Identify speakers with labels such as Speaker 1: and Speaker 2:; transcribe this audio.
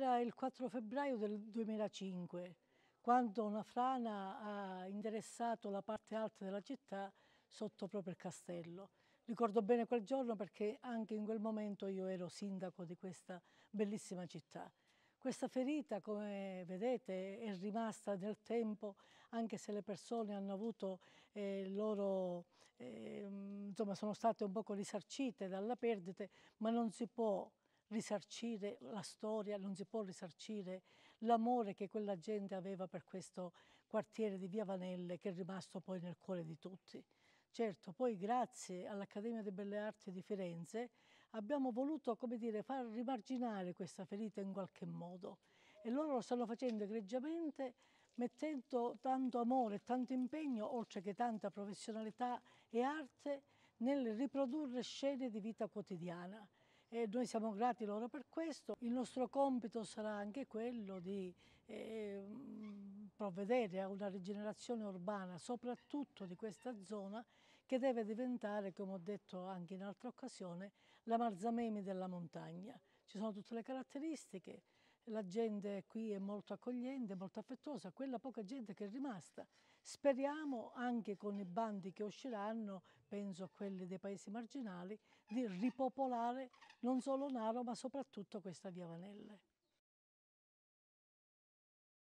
Speaker 1: Era il 4 febbraio del 2005, quando una frana ha interessato la parte alta della città sotto proprio il castello. Ricordo bene quel giorno perché anche in quel momento io ero sindaco di questa bellissima città. Questa ferita, come vedete, è rimasta nel tempo, anche se le persone hanno avuto eh, loro, eh, insomma, sono state un poco risarcite dalla perdita, ma non si può risarcire la storia, non si può risarcire l'amore che quella gente aveva per questo quartiere di Via Vanelle che è rimasto poi nel cuore di tutti. Certo, poi grazie all'Accademia delle Belle Arti di Firenze abbiamo voluto, come dire, far rimarginare questa ferita in qualche modo e loro lo stanno facendo egregiamente mettendo tanto amore e tanto impegno, oltre che tanta professionalità e arte, nel riprodurre scene di vita quotidiana e noi siamo grati loro per questo. Il nostro compito sarà anche quello di eh, provvedere a una rigenerazione urbana, soprattutto di questa zona, che deve diventare, come ho detto anche in altra occasione, la Marzamemi della montagna. Ci sono tutte le caratteristiche, la gente qui è molto accogliente, molto affettuosa, quella poca gente che è rimasta. Speriamo anche con i bandi che usciranno, penso a quelli dei paesi marginali, di ripopolare non solo Naro ma soprattutto questa via Vanelle.